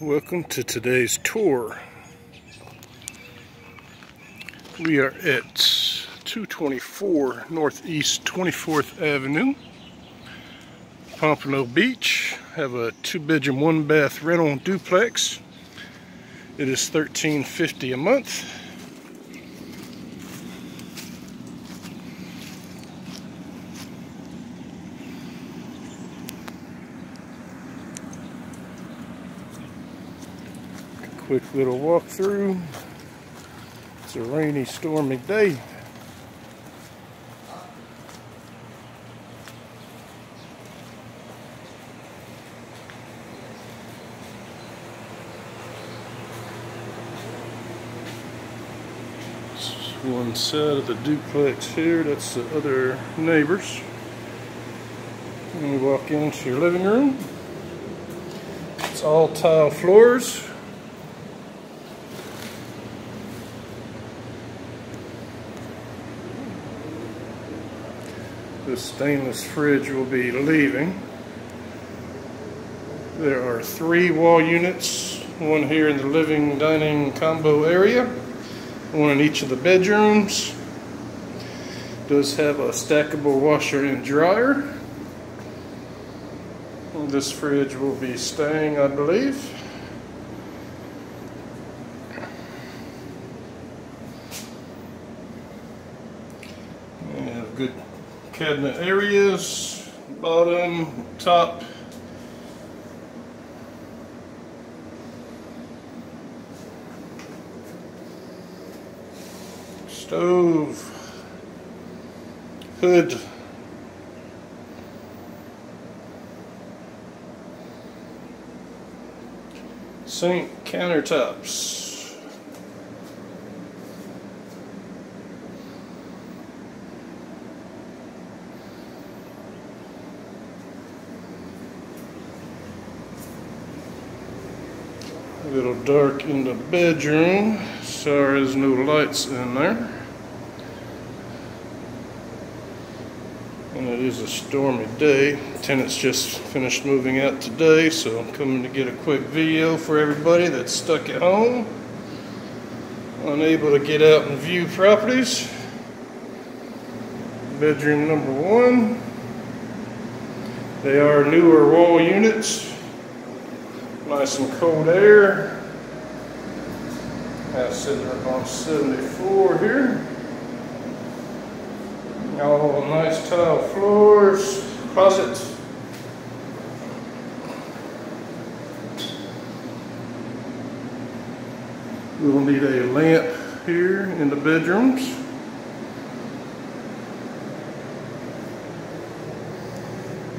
Welcome to today's tour. We are at 224 Northeast 24th Avenue, Pompano Beach. Have a two bedroom, one bath rental duplex. It is $13.50 a month. Quick little walkthrough. It's a rainy, stormy day. one side of the duplex here. That's the other neighbors. And you walk into your living room. It's all tile floors. The stainless fridge will be leaving. There are three wall units, one here in the living dining combo area, one in each of the bedrooms. Does have a stackable washer and dryer. This fridge will be staying, I believe. good cabinet areas, bottom, top. Stove, hood, sink countertops. A little dark in the bedroom. Sorry there's no lights in there. And it is a stormy day. Tenants just finished moving out today, so I'm coming to get a quick video for everybody that's stuck at home. Unable to get out and view properties. Bedroom number one. They are newer wall units nice and cold air. House sitting on 74 here. All nice tile floors, closet. We'll need a lamp here in the bedrooms.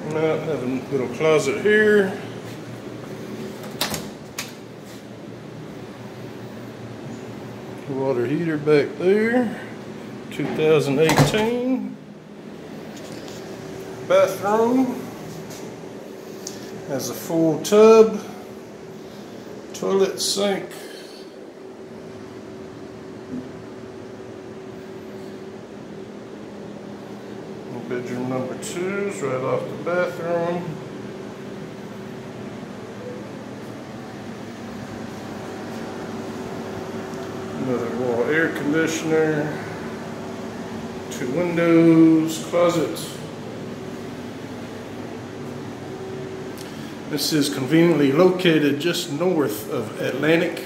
Now have a little closet here. Water heater back there. 2018 bathroom. Has a full tub. Toilet sink. Bedroom number two is right off the bathroom another wall air conditioner, two windows, closet. This is conveniently located just north of Atlantic,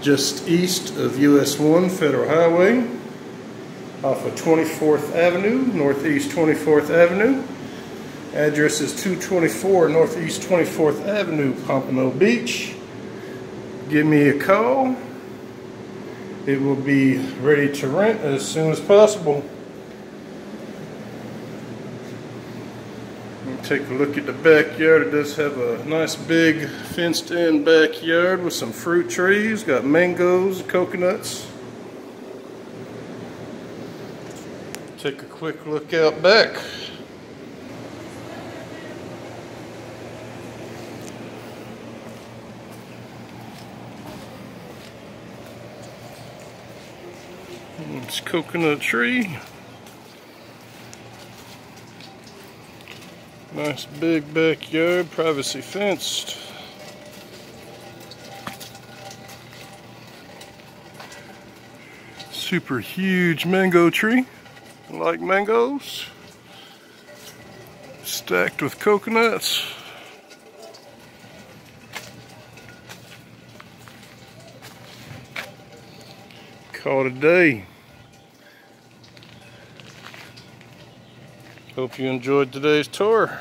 just east of US 1 Federal Highway, off of 24th Avenue, Northeast 24th Avenue. Address is 224 Northeast 24th Avenue, Pompano Beach give me a call. It will be ready to rent as soon as possible. Take a look at the backyard. It does have a nice big fenced in backyard with some fruit trees. Got mangoes, coconuts. Take a quick look out back. Bob's Coconut Tree. Nice big backyard, privacy fenced. Super huge mango tree. I like mangoes. Stacked with coconuts. call it a day. Hope you enjoyed today's tour.